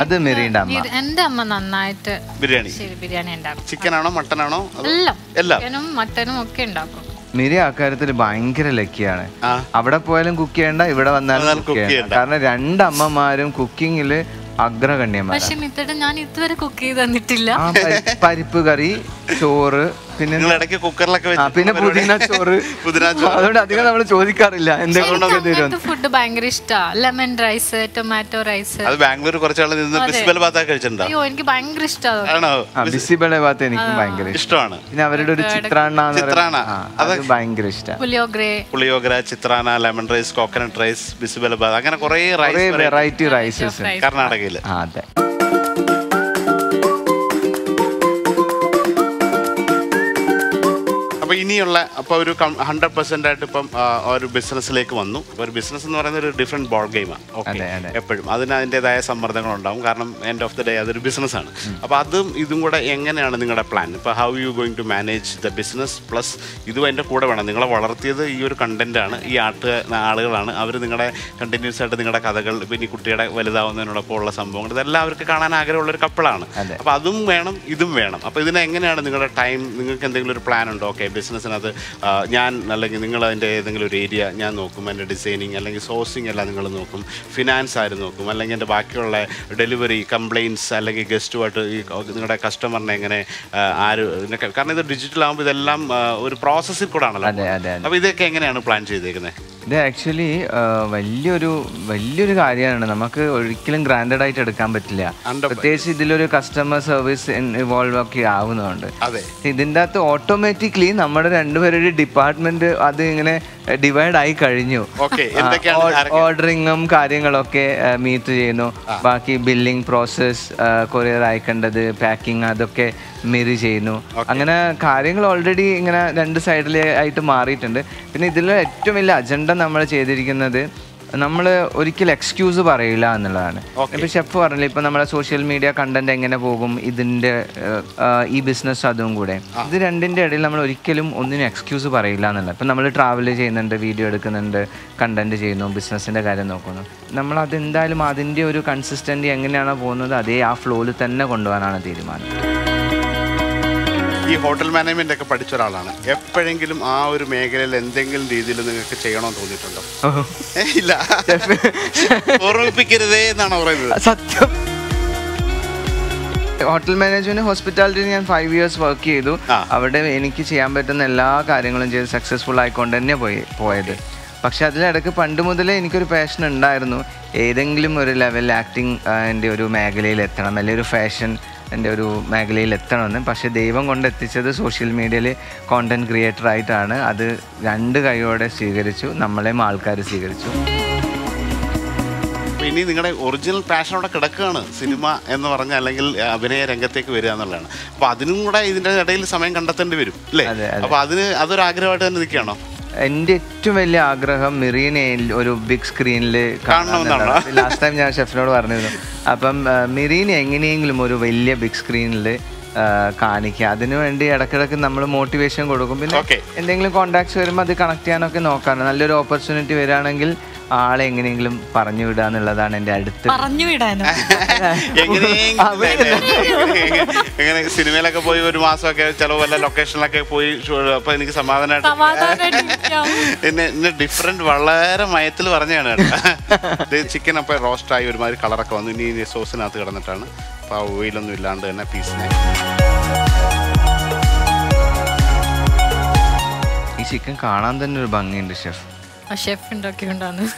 അത് മെറീന്റെ അമ്മ എന്റെ അമ്മ നന്നായിട്ട് ബിരിയാണി. ബിരിയാണി ഉണ്ടാക്കും. ചിക്കൻ ആണോ മട്ടൻ എല്ലാം. എല്ലാം. ചിക്കനും മട്ടനും ഒക്കെ ഉണ്ടാക്കും. മിരി അക്കാര്യത്തിൽ ഭയങ്കര ലക്കിയാണ്. അവിടെ പോയാലും കുക്ക് ചെയ്യണ്ട ഇവിടെ വന്നാലും കുക്ക് ചെയ്യണ്ട. കാരണം രണ്ടമ്മമാരും കുക്കിങ്ങിൽ അഗ്രഗണ്യമാണ് പക്ഷെ മിത്തേട്ടൻ ഞാൻ ഇതുവരെ കുക്ക് ചെയ്ത് തന്നിട്ടില്ല. ആ പരിപ്പ് കറി ചോറ് പിന്നെ നിങ്ങൾ ഇടയ്ക്ക് കുക്കറിലൊക്കെ ആ പിന്നെ പുതിന ചോറ്. പുതിന ചോറ്. അതുകൊണ്ട് അധികം നമ്മൾ ചോദിക്കാറില്ല. എന്തെങ്കിലും ഫുഡ് ഭയങ്കര ലെമൺ റൈസ് ടൊമാറ്റോ റൈസ് അത് ബാംഗ്ലൂർ കുറച്ചാൾ നിന്ന് ബിസ്ബൽ ഭാഗത്തൊക്കെ കഴിച്ചിട്ടുണ്ടോ? അയ്യോ എനിക്ക് ഭയങ്കര ഇഷ്ടമാണ് എനിക്കും ഭയങ്കര ഇഷ്ടം. ഇഷ്ടമാണ്. പിന്നെ അവരുടെ ഒരു ആ, അത്. ഭയങ്കര puliyogare. Chitranna lemon rice coconut rice bisibele അങ്ങനെ കുറേ റൈസ് വെറൈറ്റി റൈസസ്. കർണാടകയിൽ അതെ. ഇനിയുള്ള അപ്പോൾ ഒരു ഹൺഡ്രഡ് പെർസെന്റ് ആയിട്ട് ഇപ്പം ഒരു ബിസിനസ്സിലേക്ക് വന്നു. ഒരു ബിസിനസ് എന്ന് പറയുന്നത് ഒരു ഡിഫറെന്റ് ബോൾ ഗെയിമാണ് ഓക്കെ. എപ്പോഴും. അതിന് അതിന്റെതായ സമ്മർദ്ദങ്ങളുണ്ടാവും. കാരണം എൻഡ് ഓഫ് ദി ഡേ അതൊരു ബിസിനസ്സാണ് അപ്പോൾ അതും ഇതും കൂടെ എങ്ങനെയാണ് നിങ്ങളുടെ പ്ലാൻ ഇപ്പോൾ how you going to manage the business plus ഇതും എന്റെ കൂടെ വേണം. നിങ്ങളെ വളർത്തിയത് ഈ ഒരു കണ്ടന്റാണ് ഈ ആട്ട് ആളുകളാണ്. അവർ നിങ്ങളുടെ കണ്ടിന്യൂസ് ആയിട്ട് നിങ്ങളുടെ കഥകൾ ഇപ്പം ഈ കുട്ടിയുടെ വലുതാവുന്നതിനോടൊപ്പം ഉള്ള സംഭവങ്ങൾ ഇതെല്ലാം അവർക്ക് കാണാൻ ആഗ്രഹമുള്ള ഒരു കപ്പിളാണ്. അപ്പോൾ അതും. വേണം ഇതും വേണം. അപ്പോൾ ഇതിനെങ്ങനെയാണ് നിങ്ങളുടെ ടൈം നിങ്ങൾക്ക് എന്തെങ്കിലും ഒരു പ്ലാൻ ഉണ്ടോ? ഓക്കെ ബിസിനസ്സിനകത്ത് ഞാൻ അല്ലെങ്കിൽ നിങ്ങൾ അതിന്റെ ഏതെങ്കിലും ഒരു ഏരിയ ഞാൻ നോക്കും എന്റെ ഡിസൈനിങ് അല്ലെങ്കിൽ സോഴ്സിങ് എല്ലാം നിങ്ങൾ നോക്കും ഫിനാൻസ് ആരും നോക്കും അല്ലെങ്കിൽ എന്റെ ബാക്കിയുള്ള ഡെലിവറി കംപ്ലയിൻസ് അല്ലെങ്കിൽ ഗസ്റ്റുമായിട്ട് ഈ നിങ്ങളുടെ കസ്റ്റമറിനെ എങ്ങനെ ആര് കാരണം ഇത് ഡിജിറ്റൽ ആകുമ്പോൾ ഇതെല്ലാം ഒരു പ്രോസസ്സിൽ കൂടെ ആണല്ലോ അപ്പോൾ ഇതൊക്കെ എങ്ങനെയാണ് പ്ലാൻ ചെയ്തേക്കുന്നത് ഇത് ആക്ച്വലി വലിയൊരു വലിയൊരു കാര്യമാണ്. നമുക്ക് ഒരിക്കലും ഗ്രാൻഡഡ് ആയിട്ട് എടുക്കാൻ പറ്റില്ല. പ്രത്യേകിച്ച് ഇതിലൊരു കസ്റ്റമർ സർവീസ് ഇൻവോൾവ് ഒക്കെ ആവുന്നതുകൊണ്ട്. ഇതിന്റെ അകത്ത് ഓട്ടോമാറ്റിക്കലി നമ്മുടെ രണ്ടുപേരുടെ ഡിപ്പാർട്ട്മെന്റ് അത് ഇങ്ങനെ ഡിവൈഡ് ആയി കഴിഞ്ഞു. ഓർഡറിങ്ങും കാര്യങ്ങളൊക്കെ മീറ്റ് ചെയ്യുന്നു. ബാക്കി ബില്ലിംഗ് പ്രോസസ് കൊറിയർ അയക്കേണ്ടത് പാക്കിംഗ് അതൊക്കെ മെറി ചെയ്യുന്നു. അങ്ങനെ കാര്യങ്ങൾ ഓൾറെഡി ഇങ്ങനെ രണ്ട് സൈഡിലായിട്ട് മാറിയിട്ടുണ്ട്. പിന്നെ ഇതിൽ ഏറ്റവും വലിയ അജണ്ട നമ്മൾ ചെയ്തിരിക്കുന്നത് നമ്മൾ ഒരിക്കലും എക്സ്ക്യൂസ് പറയില്ല എന്നുള്ളതാണ്. ഇപ്പൊ ഷെഫ് പറഞ്ഞില്ല ഇപ്പൊ നമ്മളെ സോഷ്യൽ മീഡിയ കണ്ടന്റ് എങ്ങനെ പോകും ഇതിന്റെ ഈ ബിസിനസ് അതും കൂടെ. ഇത് രണ്ടിന്റെ ഇടയിൽ നമ്മൾ ഒരിക്കലും ഒന്നിനും എക്സ്ക്യൂസ് പറയില്ല എന്നുള്ളത് ഇപ്പൊ നമ്മൾ ട്രാവൽ ചെയ്യുന്നുണ്ട് വീഡിയോ എടുക്കുന്നുണ്ട് കണ്ടന്റ് ചെയ്യുന്നു ബിസിനസിന്റെ കാര്യം നോക്കുന്നു. നമ്മൾ അതെന്തായാലും അതിന്റെ ഒരു കൺസിസ്റ്റന്റ് എങ്ങനെയാണോ പോകുന്നത് അതേ ആ ഫ്ലോയിൽ തന്നെ കൊണ്ടുപോകാനാണ് തീരുമാനം. ഈ ഹോട്ടൽ മാനേജ്മെന്റ് ഒക്കെ പഠിച്ച ഒരാളാണ്. എപ്പോഴെങ്കിലും ആ ഒരു മേഖലയിൽ എന്തെങ്കിലും രീതിയിൽ നിങ്ങൾക്ക് ചെയ്യണമെന്ന് തോന്നിയിട്ടുണ്ടോ? ഇല്ല. ഓർമ്മിപ്പിക്കരുതേ എന്നാണ് പറയുന്നത്. സത്യം. ഹോട്ടൽ മാനേജ്മെന്റ് ഹോസ്പിറ്റാലിറ്റി ഞാൻ ഫൈവ് ഇയേഴ്സ് വർക്ക് ചെയ്തു. അവിടെ എനിക്ക് ചെയ്യാൻ പറ്റുന്ന എല്ലാ കാര്യങ്ങളും ചെയ്ത് സക്സസ്ഫുൾ ആയിക്കൊണ്ട് തന്നെ പോയി പോയത്. പക്ഷെ അതിലിടക്ക് പണ്ട് മുതലേ എനിക്കൊരു പാഷൻ ഉണ്ടായിരുന്നു. ഏതെങ്കിലും ഒരു ലെവലിൽ ആക്ടിങ് എന്റെ ഒരു മേഖലയിൽ എത്തണം. അല്ലെങ്കിൽ ഒരു ഫാഷൻ എന്റെ ഒരു മേഖലയിൽ എത്തണമെന്ന് പക്ഷേ ദൈവം കൊണ്ട് എത്തിച്ചത് സോഷ്യൽ മീഡിയയിൽ കോണ്ടന്റ് ക്രിയേറ്റർ ആയിട്ടാണ്. അത് രണ്ട് കൈയോടെ സ്വീകരിച്ചു. നമ്മളെയും ആൾക്കാർ സ്വീകരിച്ചു. ഇനി നിങ്ങളുടെ ഒറിജിനൽ പാഷൻ അവിടെ കിടക്കുകയാണ്. സിനിമ എന്ന് പറഞ്ഞ അല്ലെങ്കിൽ അഭിനയ രംഗത്തേക്ക് വരിക എന്നുള്ളതാണ്. അപ്പോൾ അതിനും കൂടെ ഇതിന്റെ ഇടയിൽ സമയം കണ്ടെത്തേണ്ടി വരും അല്ലേ? അപ്പോൾ അതെ. അതിന് അതൊരു ആഗ്രഹമായിട്ട് തന്നെ നിൽക്കുകയാണോ? എന്റെ ഏറ്റവും വലിയ ആഗ്രഹം മിറീനെ ഒരു ബിഗ് സ്ക്രീനിൽ കാണണമെന്നാണോ? ലാസ്റ്റ് ടൈം ഞാൻ ഷെഫിനോട് പറഞ്ഞിരുന്നു. അപ്പം മിറീനെ എങ്ങനെയെങ്കിലും ഒരു വലിയ ബിഗ് സ്ക്രീനിൽ കാണിക്കുക. അതിനുവേണ്ടി ഇടക്കിടക്ക് നമ്മൾ മോട്ടിവേഷൻ കൊടുക്കും. പിന്നെ എന്തെങ്കിലും കോണ്ടാക്ട്സ് വരുമ്പോൾ അത് കണക്ട് ചെയ്യാനൊക്കെ നോക്കാറുണ്ട് നല്ലൊരു ഓപ്പർച്യൂണിറ്റി വരികയാണെങ്കിൽ ആളെ എങ്ങനെയെങ്കിലും പറഞ്ഞു വിടുക എന്നുള്ളതാണ് എന്റെ അടുത്ത് പറഞ്ഞു വിടാനോ? എങ്ങനെയെങ്കിലും എങ്ങനെ സിനിമയിലൊക്കെ പോയി ഒരു മാസമൊക്കെ ചില വല്ല ലൊക്കേഷനിലൊക്കെ പോയി ഷൂ- അപ്പൊ എനിക്ക് സമാധാനമായിട്ട്. എന്നെ ഡിഫറെന്റ് വളരെ മയത്തിൽ പറഞ്ഞാണ് കേട്ടോ. ചിക്കൻ അപ്പൊ റോസ്റ്റ് ആയി ഒരുമാതിരി കളറൊക്കെ വന്നു. ഇനി ഇനി സോസിനകത്ത് കിടന്നിട്ടാണ്. അപ്പൊ ആ ഓയിലൊന്നും ഇല്ലാണ്ട് തന്നെ പീസിനെ ഈ ചിക്കൻ കാണാൻ തന്നെ ഒരു ഭംഗിയുണ്ട് ഷെഫ് ആ ഷെഫ് ഉണ്ടാക്കിക്കൊണ്ടാണ്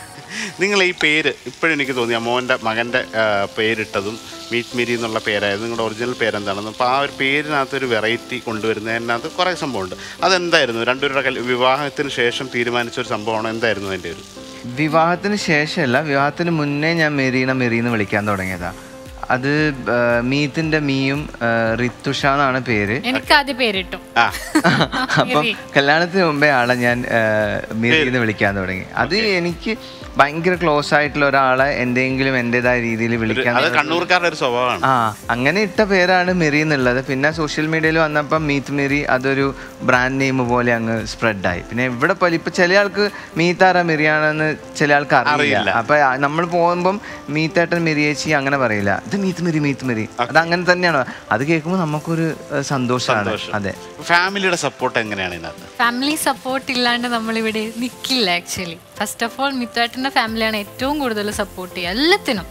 നിങ്ങൾ ഈ പേര് ഇപ്പോഴും എനിക്ക് തോന്നി ആ മോന്റെ മകന്റെ പേരിട്ടതും മീറ്റ് മിരി എന്നുള്ള പേരായത് നിങ്ങളുടെ ഒറിജിനൽ പേരെന്താണെന്ന്. അപ്പോൾ ആ ഒരു പേരിനകത്ത് ഒരു വെറൈറ്റി കൊണ്ടുവരുന്നതിനകത്ത് കുറേ സംഭവമുണ്ട്. അതെന്തായിരുന്നു? രണ്ടുപേരുടെ കല്യാണം വിവാഹത്തിന് ശേഷം തീരുമാനിച്ച ഒരു സംഭവമാണ്. എന്തായിരുന്നു അതിന്റെ ഒരു? വിവാഹത്തിന് ശേഷമല്ല വിവാഹത്തിന് മുന്നേ ഞാൻ മെറീന മെറീന്ന് വിളിക്കാൻ തുടങ്ങിയതാ. അത് മീത്തിന്റെ മീയും റിത്തുഷ എന്നാണ് പേര്. എനിക്ക് ആദ്യം പേരിട്ടു. അപ്പം കല്യാണത്തിന് മുമ്പേ ആളെ ഞാൻ മിറിന്ന് വിളിക്കാൻ തുടങ്ങി. അത് എനിക്ക് ഭയങ്കര ക്ലോസ് ആയിട്ടുള്ള ഒരാളെ എന്തെങ്കിലും എന്റേതായ രീതിയിൽ വിളിക്കാൻ അത് കണ്ണൂർക്കാരുടെ ഒരു സ്വഭാവമാണ്. ആ അങ്ങനെ ഇട്ട പേരാണ് മെറി എന്നുള്ളത്. പിന്നെ സോഷ്യൽ മീഡിയയിൽ വന്നപ്പോൾ മീത്ത് മെറി അതൊരു ബ്രാൻഡ് നെയിം പോലെ അങ്ങ് സ്പ്രെഡായി പിന്നെ ഇവിടെ പോലെ ഇപ്പൊ ചില ആൾക്ക് മീത്താറ മെറിയാണെന്ന് ചില ആൾക്ക് അറിയില്ല. അപ്പൊ നമ്മൾ പോകുമ്പം മീത്തേട്ടൻ മെറിയേച്ചി അങ്ങനെ പറയില്ല. ഇത് മീത്ത് മെറി മീത്ത് മെറി. അത് അങ്ങനെ തന്നെയാണ്? അത് കേൾക്കുമ്പോൾ നമുക്കൊരു സന്തോഷമാണ് അതെ. ഫാമിലിയുടെ സപ്പോർട്ട് എങ്ങനെയാണ് ഫാമിലി സപ്പോർട്ട് ഇല്ലാണ്ട് നമ്മളിവിടെ നിൽക്കില്ല ആക്ച്വലി ഫസ്റ്റ് ഓഫ് ഓൾ മിത്തായിട്ടിന്റെ ഫാമിലിയാണ് ഏറ്റവും കൂടുതൽ സപ്പോർട്ട് ചെയ്യുക എല്ലാത്തിനും.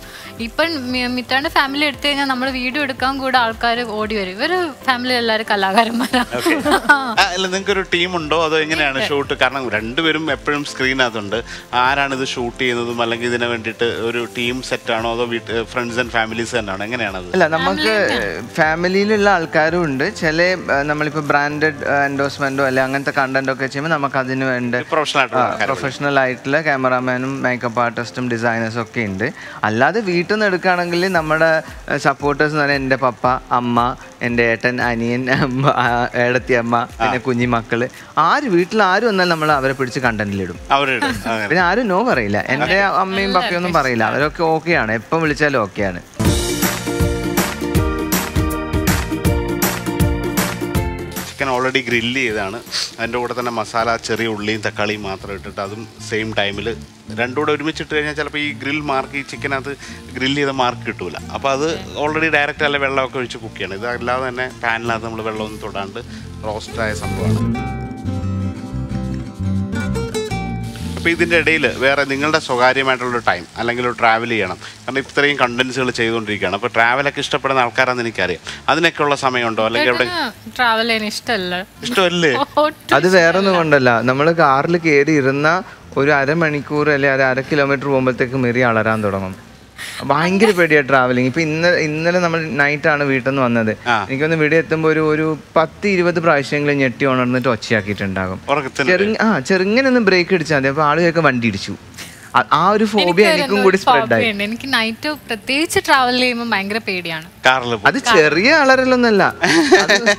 ഇപ്പം മിത്താന്റെ ഫാമിലി എടുത്തു കഴിഞ്ഞാൽ നമ്മൾ വീഡിയോ എടുക്കാൻ കൂടെ ആൾക്കാർ ഓടി വരും. ഇവർ ഫാമിലി എല്ലാവരും കലാകാരന്മാരാണ്. ആ, അല്ല നിങ്ങൾക്ക് ഒരു ടീമുണ്ടോ അതോ എങ്ങനെയാണ് ഷൂട്ട് കാരണം രണ്ടുപേരും എപ്പോഴും സ്ക്രീനകത്തുണ്ട് ആരാണ് ഇത് ഷൂട്ട് ചെയ്യുന്നതും അല്ലെങ്കിൽ ഇതിനു വേണ്ടിയിട്ട് ഒരു ടീം സെറ്റ് ആണോ അതോ ഫ്രണ്ട്സ് ആൻഡ് ഫാമിലീസ് തന്നെയാണോ? എങ്ങനെയാണത്? അല്ല നമുക്ക് ഫാമിലിയിലുള്ള ആൾക്കാരും ഉണ്ട്. ചില നമ്മളിപ്പോൾ നമ്മളിപ്പോ ബ്രാൻഡഡ് എൻഡോസ്മെന്റോ അല്ലെങ്കിൽ അങ്ങനത്തെ കണ്ടന്റ് ഒക്കെ ചെയ്യുമ്പോൾ നമുക്ക് അതിന് വേണ്ടി പ്രൊഫഷണൽ ആയിട്ട് പ്രൊഫഷണൽ പ്രൊഫഷണൽ ആയിട്ടുള്ള ക്യാമറാമാനും മേക്കപ്പ് ആർട്ടിസ്റ്റും ഡിസൈനേഴ്സും ഒക്കെ ഉണ്ട്. അല്ലാതെ വീട്ടിൽ നിന്ന് എടുക്കുകയാണെങ്കിൽ നമ്മുടെ സപ്പോർട്ടേഴ്സ് എന്ന് പറഞ്ഞാൽ എന്റെ പപ്പ അമ്മ എന്റെ ഏട്ടൻ അനിയൻ അമ്മ, ഏടത്തി അമ്മ പിന്നെ കുഞ്ഞി മക്കൾ ആര് വീട്ടിൽ ആരും വന്നാൽ നമ്മൾ അവരെ പിടിച്ച് കണ്ടന്റിലിടും പിന്നെ ആരും നോ പറയില്ല. എന്റെ അമ്മയും പപ്പയും ഒന്നും പറയില്ല. അവരൊക്കെ ഓക്കെയാണ് എപ്പം വിളിച്ചാലും ഓക്കെയാണ് ചിക്കൻ ഓൾറെഡി ഗ്രില്ല് ചെയ്താണ്. അതിന്റെ കൂടെ തന്നെ മസാല ചെറിയ ഉള്ളിയും തക്കാളിയും മാത്രം ഇട്ടിട്ട് അതും സെയിം ടൈമിൽ രണ്ടും കൂടെ ഒരുമിച്ചിട്ട് കഴിഞ്ഞാൽ ചിലപ്പോൾ ഈ ഗ്രിൽ മാർക്ക് ഈ ചിക്കനകത്ത് ഗ്രില്ല് ചെയ്ത മാർക്ക് കിട്ടൂല. അപ്പോൾ അത് ഓൾറെഡി ഡയറക്റ്റ് അല്ല വെള്ളമൊക്കെ ഒഴിച്ച് കുക്ക് ചെയ്യണം. ഇതല്ലാതെ തന്നെ പാനിനകത്ത് നമ്മൾ വെള്ളമൊന്നും തൊടാണ്ട് റോസ്റ്റായ സംഭവമാണ്. അപ്പോൾ ഇതിന്റെ ഇടയിൽ വേറെ നിങ്ങളുടെ സ്വകാര്യമായിട്ടുള്ള ടൈം അല്ലെങ്കിൽ ഒരു ട്രാവൽ ചെയ്യണം. കാരണം ഇത്രയും കണ്ടൻസുകൾ ചെയ്തുകൊണ്ടിരിക്കുകയാണ്. അപ്പോൾ ട്രാവലൊക്കെ ഇഷ്ടപ്പെടുന്ന ആൾക്കാരാണെന്ന് എനിക്കറിയാം. അതിനൊക്കെയുള്ള സമയമുണ്ടോ? അല്ലെങ്കിൽ എവിടെ? ട്രാവൽ ചെയ്യാൻ ഇഷ്ടമല്ല. ഇഷ്ടമല്ലേ? അത് വേറെ ഒന്നും കൊണ്ടല്ല. നമ്മൾ കാറിൽ കയറി ഇരുന്ന ഒരു അരമണിക്കൂർ അല്ലെങ്കിൽ ഒരു അര കിലോമീറ്റർ പോകുമ്പോഴത്തേക്ക് മെറി അളരാൻ തുടങ്ങും. ഭയങ്കര പേടിയാണ് ട്രാവലിംഗ് ഇപ്പൊ ഇന്നലെ ഇന്നലെ നമ്മൾ നൈറ്റ് ആണ് വീട്ടിൽ നിന്ന് വന്നത്. എനിക്കൊന്ന് വീട് എത്തുമ്പോൾ ഒരു ഒരു പത്ത് ഇരുപത് പ്രാവശ്യമെങ്കിലും ഞെട്ടി ഉണർന്നിട്ട് ഒച്ചയാക്കിയിട്ടുണ്ടാകും. ഉറക്കത്തിന് ചെറു ആ ചെറുങ്ങനെ ഒന്ന് ബ്രേക്ക് അടിച്ചാൽ മതി. അപ്പൊ ആളുകൾക്ക് വണ്ടി ഇടിച്ചു. ആ- ഒരു ഫോബിയ എനിക്കും കൂടി സ്പ്രെഡ് ആയി. എനിക്ക് നൈറ്റ് പ്രത്യേകിച്ച് ട്രാവൽ ചെയ്യുമ്പോൾ ഭയങ്കര പേടിയാണ്. അത് ചെറിയ സംഭവം?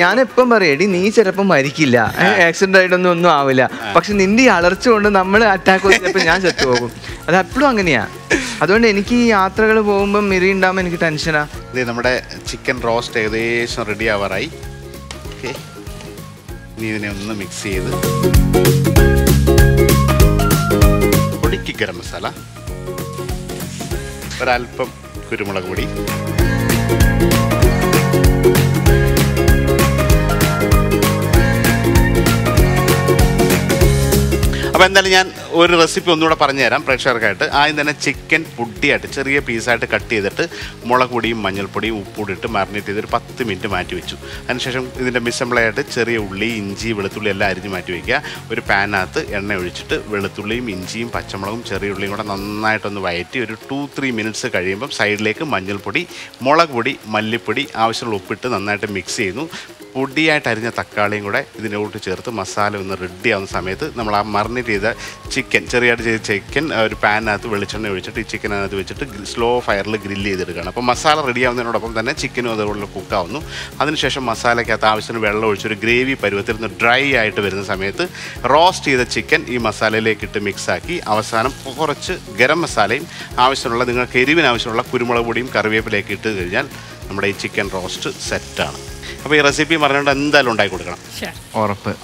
ഞാൻ എപ്പം പറയും എടി നീ ചിലപ്പോ മരിക്കില്ല. ആക്സിഡന്റ് ആയിട്ടൊന്നും ഒന്നും ആവില്ല. പക്ഷെ നിന്റെ ഈ അളർച്ച കൊണ്ട് നമ്മൾ അറ്റാക്ക് ചിലപ്പോൾ ഞാൻ ചത്തുപോകും അത് എപ്പോഴും അങ്ങനെയാ. അതുകൊണ്ട് എനിക്ക് ഈ യാത്രകൾ പോകുമ്പോൾ മിറി ഉണ്ടാകുമ്പോൾ എനിക്ക് ടെൻഷനാ നമ്മുടെ ചിക്കൻ റോസ്റ്റ് ഏകദേശം റെഡി ആവാറായി. ഓക്കെ ഇനി ഇതിനെ ഒന്ന് മിക്സ് ചെയ്ത്. പൊടിക്ക് ഗരം മസാല. ഒരല്പം കുരുമുളക് പൊടി. അപ്പോൾ എന്തായാലും ഞാൻ ഒരു റെസിപ്പി ഒന്നുകൂടെ പറഞ്ഞു തരാം പ്രേക്ഷകർക്കായിട്ട്. ആദ്യം തന്നെ ചിക്കൻ പൊടിയായിട്ട് ചെറിയ പീസായിട്ട് കട്ട് ചെയ്തിട്ട് മുളക് പൊടിയും മഞ്ഞൾപ്പൊടിയും ഉപ്പൂടി ഇട്ട് മാറിനേറ്റ് ചെയ്ത് ഒരു പത്ത് മിനിറ്റ് മാറ്റി വെച്ചു. അതിനുശേഷം ഇതിന്റെ മിസംബ്ലായിട്ട് ചെറിയ ഉള്ളി ഇഞ്ചി വെളുത്തുള്ളി എല്ലാം അരിഞ്ഞ് മാറ്റി വയ്ക്കുക ഒരു പാനകത്ത് എണ്ണ ഒഴിച്ചിട്ട് വെളുത്തുള്ളിയും ഇഞ്ചിയും പച്ചമുളകും ചെറിയ ഉള്ളിയും കൂടെ നന്നായിട്ടൊന്ന് വയറ്റി ഒരു ടു ത്രീ മിനിറ്റ്സ് കഴിയുമ്പം സൈഡിലേക്ക് മഞ്ഞൾപ്പൊടി മുളക് പൊടി മല്ലിപ്പൊടി ആവശ്യമുള്ള ഉപ്പിട്ട് നന്നായിട്ട് മിക്സ് ചെയ്യുന്നു. പൊടിയായിട്ട് അരിഞ്ഞ തക്കാളിയും കൂടെ ഇതിനോട്ട് ചേർത്ത് മസാല ഒന്ന് റെഡി ആവുന്ന സമയത്ത് നമ്മൾ ആ മറിനേറ്റ് ചെയ്ത ചിക്കൻ ചെറിയായിട്ട് ചെയ്ത ചിക്കൻ ഒരു പാനിനകത്ത് വെളിച്ചെണ്ണ ഒഴിച്ചിട്ട് ഈ ചിക്കൻ അതിനകത്ത് വെച്ചിട്ട് സ്ലോ ഫയറിൽ ഗ്രില്ല് ചെയ്തെടുക്കുകയാണ്. അപ്പോൾ മസാല റെഡി ആവുന്നതിനോടൊപ്പം തന്നെ ചിക്കനും അതുപോലെ കുക്കാവുന്നു അതിനുശേഷം മസാലയ്ക്കകത്ത് ആവശ്യത്തിന് വെള്ളം ഒഴിച്ചൊരു ഗ്രേവി പരുവത്തിൽ നിന്ന് ഡ്രൈ ആയിട്ട് വരുന്ന സമയത്ത് റോസ്റ്റ് ചെയ്ത ചിക്കൻ ഈ മസാലയിലേക്ക് ഇട്ട് മിക്സാക്കി അവസാനം കുറച്ച് ഗരം മസാലയും ആവശ്യമുള്ള നിങ്ങൾക്ക് എരിവിന് ആവശ്യമുള്ള കുരുമുളക് പൊടിയും കറിവേപ്പിലേക്ക് ഇട്ട് കഴിഞ്ഞാൽ നമ്മുടെ ഈ ചിക്കൻ റോസ്റ്റ് സെറ്റാണ് അപ്പോൾ ഈ റെസിപ്പി പറഞ്ഞുകൊണ്ട് എന്തായാലും ഉണ്ടാക്കി കൊടുക്കണം. ഉറപ്പ്.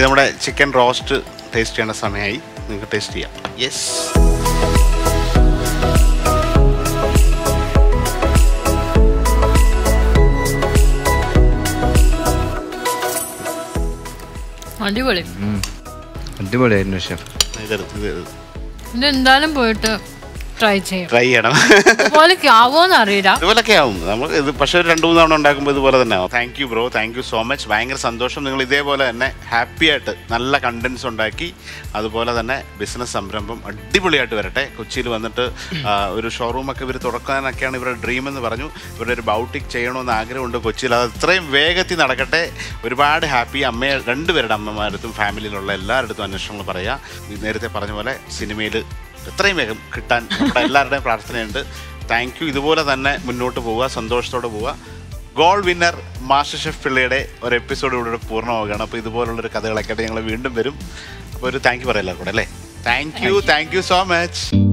ഇത് നമ്മുടെ ചിക്കൻ റോസ്റ്റ് ടേസ്റ്റ് ചെയ്യേണ്ട സമയമായി. നിങ്ങൾക്ക് ടേസ്റ്റ് ചെയ്യാം. യെസ് അടിപൊളി. അടിപൊളിയായിരുന്നു ഷെഫ്. ഇതെന്തായാലും പോയിട്ട് ട്രൈ ചെയ്യും ട്രൈ ചെയ്യണം. ഇതുപോലൊക്കെ ആവോന്ന് അറിയില്ല. ഇതുപോലൊക്കെ ആവും. നമ്മൾ ഇത് പക്ഷേ ഒരു രണ്ട് മൂന്ന് തവണ ഉണ്ടാക്കുമ്പോൾ ഇതുപോലെ തന്നെ ആവും. Thank you bro thank you so much ഭയങ്കര സന്തോഷം. നിങ്ങൾ ഇതേപോലെ തന്നെ ഹാപ്പി ആയിട്ട് നല്ല കണ്ടന്റ്സ് ഉണ്ടാക്കി അതുപോലെ തന്നെ ബിസിനസ് സംരംഭം അടിപൊളിയായിട്ട് വരട്ടെ. കൊച്ചിയിൽ വന്നിട്ട് ഒരു ഷോറൂമൊക്കെ ഇവർ തുറക്കാനൊക്കെയാണ് ഇവരുടെ ഡ്രീം എന്ന് പറഞ്ഞു. ഇവരുടെ ഒരു ബൗട്ടിക് ചെയ്യണമെന്ന് ആഗ്രഹമുണ്ട് കൊച്ചിയിൽ. അത് അത്രയും വേഗത്തിൽ നടക്കട്ടെ. ഒരുപാട് ഹാപ്പി അമ്മയെ രണ്ടുപേരുടെ അമ്മമാരടുത്തും ഫാമിലിയിലുള്ള എല്ലാവരുടെ അന്വേഷണങ്ങൾ പറയുക നേരത്തെ പറഞ്ഞ പോലെ സിനിമയിൽ എത്രയും വേഗം കിട്ടാൻ നമ്മുടെ എല്ലാവരുടെയും പ്രാർത്ഥനയുണ്ട്. താങ്ക് യു ഇതുപോലെ തന്നെ മുന്നോട്ട് പോവുക സന്തോഷത്തോടെ പോവുക. ഗോൾ വിന്നർ മാസ്റ്റർ ഷെഫ് പിള്ളയുടെ ഒരു എപ്പിസോഡ് ഇവിടെ പൂർണമാവുകയാണ്. അപ്പോൾ ഇതുപോലുള്ളൊരു കഥകളൊക്കെ ഞങ്ങൾ വീണ്ടും വരും. അപ്പോൾ ഒരു താങ്ക് യു പറയാം എല്ലാവർക്കും കൂടെ അല്ലേ? Thank you thank you so much